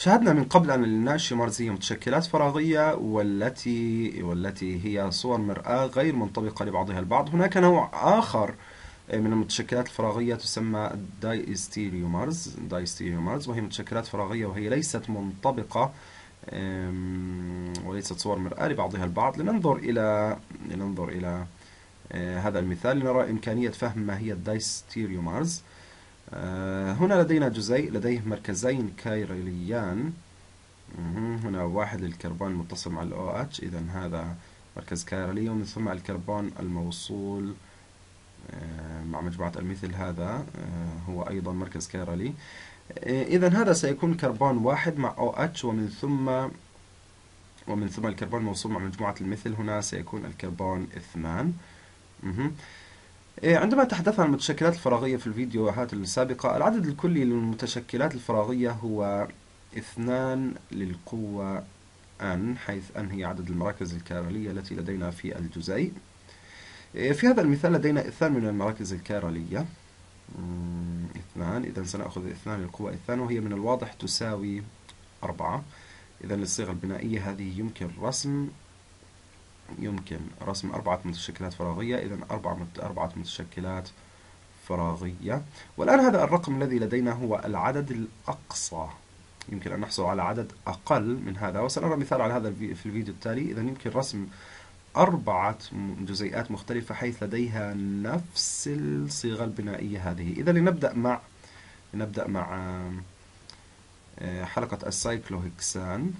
شاهدنا من قبل أن ال enantiomers هي متشكلات فراغية والتي والتي هي صور مرآة غير منطبقة لبعضها البعض. هناك نوع آخر من المتشكلات الفراغية تسمى diastereomers. diastereomers وهي متشكلات فراغية وهي ليست منطبقة وليست صور مرآة لبعضها البعض. لننظر إلى لننظر إلى آه، هذا المثال لنرى إمكانية فهم ما هي ال diastereomers. هنا لدينا جزيء لديه مركزين كايرليان هنا واحد للكربون المتصل مع ال OH إذا هذا مركز كايرلي ومن ثم الكربون الموصول آه، مع مجموعة الميثيل هذا هو أيضا مركز كايرلي إذا هذا سيكون كربون واحد مع OH ومن ثم ومن ثم الكربون الموصول مع مجموعة الميثيل هنا سيكون الكربون اثنان. عندما تحدثنا عن المتشكلات الفراغية في الفيديوهات السابقة العدد الكلي للمتشكلات الفراغية هو اثنان للقوة n حيث n هي عدد المراكز الكارلية التي لدينا في الجزيء. إيه، في هذا المثال لدينا اثنان من المراكز الكارلية. اثنان. إذا سنأخذ اثنان للقوة اثنان وهي من الواضح تساوي أربعة. إذا للصيغة البنائية هذه يمكن رسم يمكن رسم أربعة متشكلات فراغية إذا أربعة أربعة متشكلات فراغية. والآن هذا الرقم الذي لدينا هو العدد الأقصى. يمكن أن نحصل على عدد أقل من هذا. وسنرى مثال على هذا في الفيديو التالي. إذا يمكن رسم أربعة جزيئات مختلفة حيث لديها نفس الصيغة البنائية هذه. إذا لنبدأ مع لنبدأ مع آه، حلقة السايكلوهكسان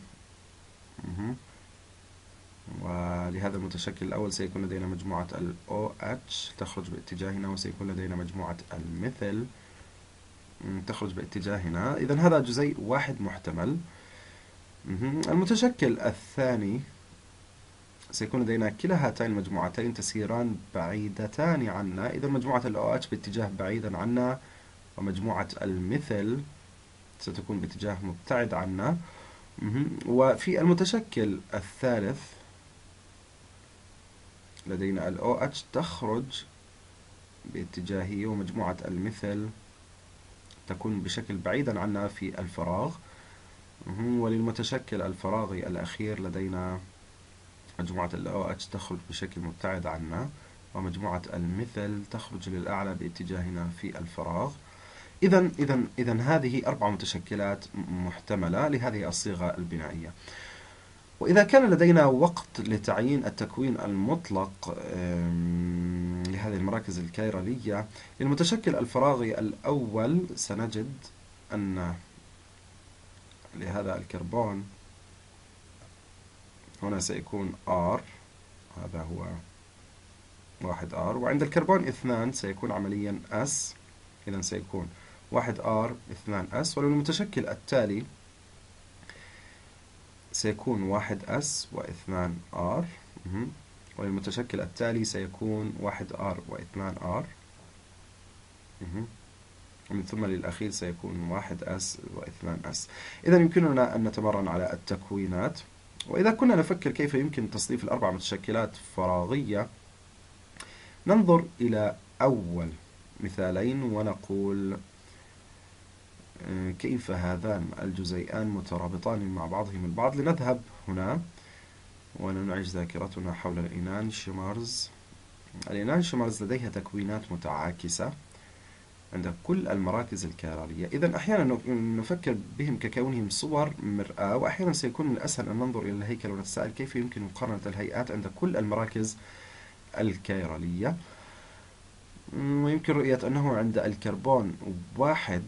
ولهذا المتشكل الأول سيكون لدينا مجموعة ال OH تخرج باتجاهنا وسيكون لدينا مجموعة المثل. تخرج باتجاهنا إذا هذا جزيء واحد محتمل. المتشكل الثاني سيكون لدينا كلا هاتين المجموعتين تسيران بعيدتان عنا. إذا مجموعة ال OH باتجاه بعيدا عنا ومجموعة المثل ستكون باتجاه مبتعد عنا. وفي المتشكل الثالث لدينا ال OH تخرج باتجاهية ومجموعة المثل تكون بشكل بعيدا عنا في الفراغ وللمتشكل الفراغي الأخير لدينا مجموعة ال OH تخرج بشكل مبتعد عنا ومجموعة المثل تخرج للأعلى باتجاهنا في الفراغ إذا إذا إذا هذه أربع متشكلات محتملة لهذه الصيغة البنائية. وإذا كان لدينا وقت لتعيين التكوين المطلق لهذه المراكز الكيرالية للمتشكل الفراغي الأول سنجد أن لهذا الكربون هنا سيكون R هذا هو واحد R وعند الكربون اثنان سيكون عمليا S إذا سيكون واحد R اثنان S وللمتشكل التالي سيكون واحد S واثنان R وللمتشكل التالي سيكون واحد R واثنان R ومن ثم للأخير سيكون واحد S واثنان S إذا يمكننا أن نتمرن على التكوينات. وإذا كنا نفكر كيف يمكن تصنيف الأربع متشكلات فراغية ننظر إلى أول مثالين ونقول كيف هذان الجزيئان مترابطان مع بعضهما البعض؟ لنذهب هنا وننعش ذاكرتنا حول الإنان شمارز. الإنان شمارز لديها تكوينات متعاكسة عند كل المراكز الكارالية إذا أحيانا نفكر بهم ككونهم صور مرآة وأحيانا سيكون من الأسهل أن ننظر إلى الهيكل ونتساءل كيف يمكن مقارنة الهيئات عند كل المراكز الكيرالية ويمكن رؤية أنه عند الكربون واحد.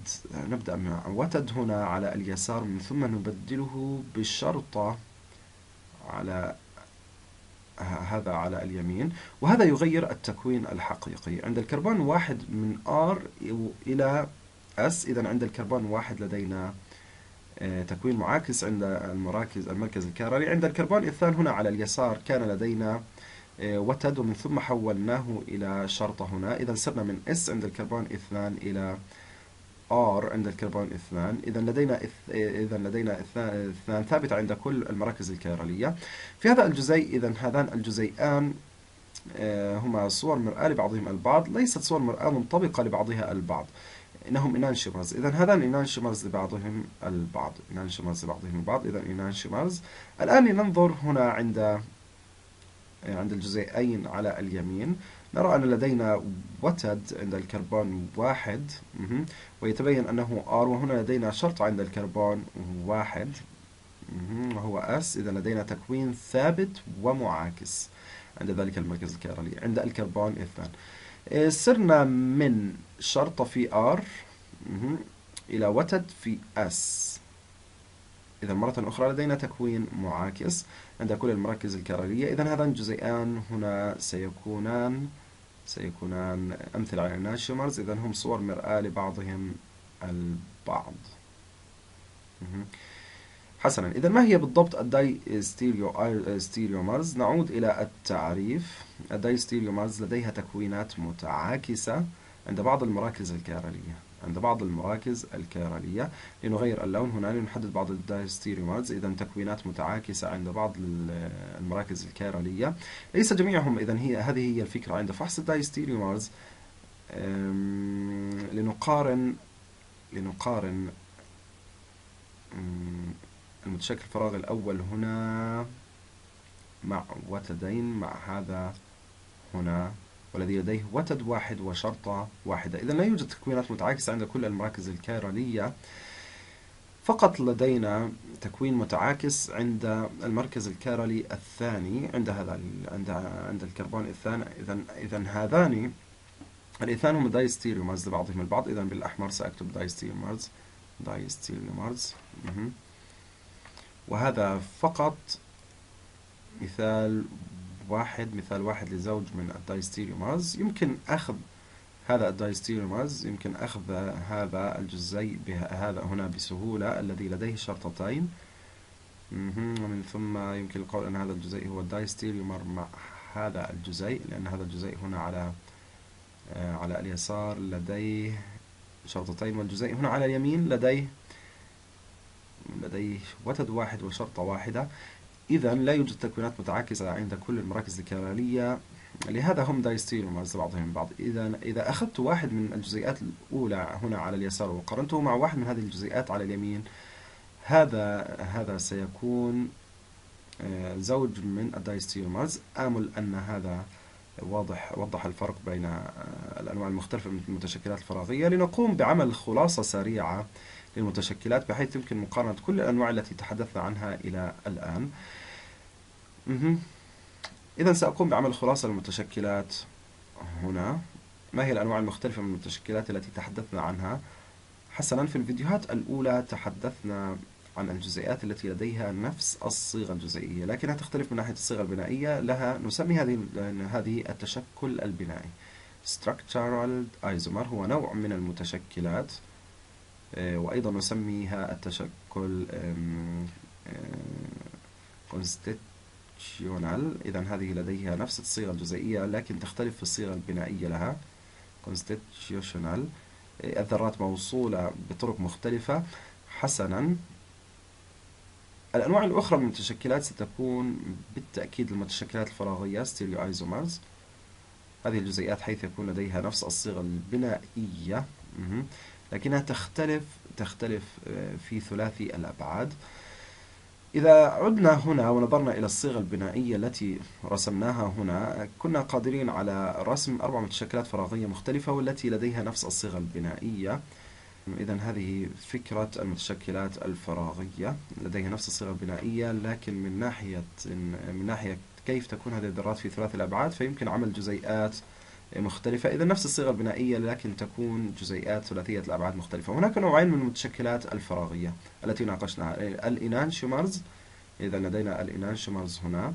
نبدأ مع وتد هنا على اليسار من ثم نبدله بالشرطة على هذا على اليمين وهذا يغير التكوين الحقيقي. عند الكربون واحد من R إلى S إذا عند الكربون واحد لدينا آه، تكوين معاكس عند المراكز المركز الكيرالي عند الكربون اثنان هنا على اليسار كان لدينا وتد ومن ثم حولناه إلى شرطة هنا. إذا صرنا من S عند الكربون اثنان إلى R عند الكربون اثنان. إذا لدينا إذا لدينا اثنان ثابتة عند كل المراكز الكيرالية في هذا الجزيء إذا هذان الجزيئان آه، هما صور مرآة لبعضهم البعض ليست صور مرآة منطبقة لبعضها البعض. إنهم enantiomers إذا هذان enantiomers لبعضهم البعض. enantiomers لبعضهم البعض. إذا enantiomers الآن لننظر هنا عند عند الجزيئين على اليمين. نرى أن لدينا وتد عند الكربون واحد. ويتبين أنه R وهنا لدينا شرط عند الكربون واحد. وهو S إذا لدينا تكوين ثابت ومعاكس عند ذلك المركز الكيرالي عند الكربون اثنان. إيه، صرنا من شرطة في R إلى وتد في S إذا مرة أخرى لدينا تكوين معاكس عند كل المراكز الكرالية إذا هذان الجزيئان هنا سيكونان سيكونان أمثلة على ال enantiomers إذا هم صور مرآة لبعضهم البعض. حسنا إذا ما هي بالضبط ال diastereo stereomers نعود إلى التعريف. ال diastereomers لديها تكوينات متعاكسة عند بعض المراكز الكيرالية عند بعض المراكز الكيرالية لنغير اللون هنا لنحدد بعض ال diastereomers إذا تكوينات متعاكسة عند بعض المراكز الكيرالية ليس جميعهم إذا هي هذه هي الفكرة. عند فحص ال diastereomers لنقارن لنقارن المتشكل الفراغي الأول هنا مع وتدين مع هذا هنا. والذي لديه وتد واحد وشرطة واحدة. إذا لا يوجد تكوينات متعاكسة عند كل المراكز الكيرالية فقط لدينا تكوين متعاكس عند المركز الكيرالي الثاني عند هذا عند عند الكربون الثاني إذا إذا هذان الاثنان هم diastereomers لبعضهم البعض. إذا بالأحمر سأكتب diastereomers diastereomers. وهذا فقط مثال واحد مثال واحد لزوج من ال diastereomers يمكن أخذ هذا ال diastereomers يمكن أخذ هذا الجزيء هذا هنا بسهولة الذي لديه شرطتين. ومن ثم يمكن القول أن هذا الجزيء هو ال diastereomer مع هذا الجزيء لأن هذا الجزيء هنا على آه، على اليسار لديه شرطتين والجزيء هنا على اليمين لديه لديه وتد واحد وشرطة واحدة. إذا لا يوجد تكوينات متعاكسة عند كل المراكز الكيرالية لهذا هم diastereomers بعضهم بعض إذا إذا أخذت واحد من الجزيئات الأولى هنا على اليسار وقارنته مع واحد من هذه الجزيئات على اليمين هذا هذا سيكون آه، زوج من ال diastereomers آمل أن هذا واضح وضح الفرق بين آه، الأنواع المختلفة من المتشكلات الفراغية. لنقوم بعمل خلاصة سريعة للمتشكلات بحيث يمكن مقارنة كل الأنواع التي تحدثنا عنها إلى الآن. إذا سأقوم بعمل خلاصة للمتشكلات هنا. ما هي الأنواع المختلفة من المتشكلات التي تحدثنا عنها؟ حسنا في الفيديوهات الأولى تحدثنا عن الجزيئات التي لديها نفس الصيغة الجزيئية لكنها تختلف من ناحية الصيغة البنائية. لها نسمي هذه هذه التشكل البنائي. Structural isomer هو نوع من المتشكلات. وأيضا نسميها التشكل constitutional. إذا هذه لديها نفس الصيغة الجزيئية لكن تختلف في الصيغة البنائية لها. constitutional. آه، الذرات موصولة بطرق مختلفة. حسنا. الأنواع الأخرى من المتشكلات ستكون بالتأكيد المتشكلات الفراغية stereoisomers. هذه الجزيئات حيث يكون لديها نفس الصيغة البنائية. لكنها تختلف تختلف آه، في ثلاثي الأبعاد. إذا عدنا هنا ونظرنا إلى الصيغة البنائية التي رسمناها هنا كنا قادرين على رسم أربع متشكلات فراغية مختلفة والتي لديها نفس الصيغة البنائية. إذا هذه فكرة المتشكلات الفراغية. لديها نفس الصيغة البنائية لكن من ناحية من ناحية كيف تكون هذه الذرات في ثلاث الأبعاد فيمكن عمل جزيئات مختلفة إذا نفس الصيغة البنائية لكن تكون جزيئات ثلاثية الأبعاد مختلفة. هناك نوعين من المتشكلات الفراغية التي ناقشناها. الإنانشومرز إذا لدينا الإنانشومرز هنا.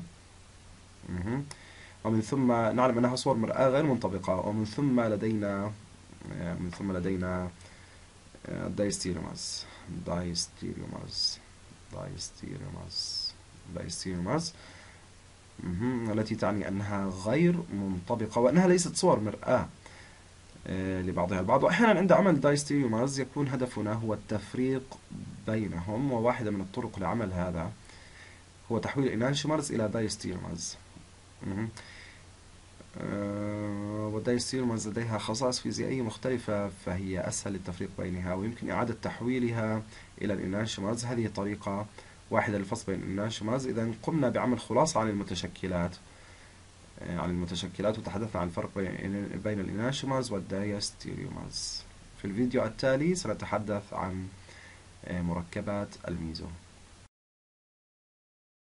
ومن ثم نعلم أنها صور مرآة غير منطبقة. ومن ثم لدينا من ثم لدينا دايستيرومرز. diastereomers. diastereomers. diastereomers. التي تعني أنها غير منطبقة وأنها ليست صور مرآة آه، لبعضها البعض. وأحيانا عند عمل diastereomers يكون هدفنا هو التفريق بينهم وواحدة من الطرق لعمل هذا هو تحويل ال enantiomers إلى diastereomers آه، وال diastereomers لديها خصائص فيزيائية مختلفة فهي أسهل للتفريق بينها ويمكن إعادة تحويلها إلى ال enantiomers هذه طريقة واحدة للفصل بين ال enantiomers إذا قمنا بعمل خلاصة عن المتشكلات آه، عن المتشكلات وتحدثنا عن الفرق بين ال enantiomers وال diastereomers في الفيديو التالي سنتحدث عن آه، مركبات الميزو.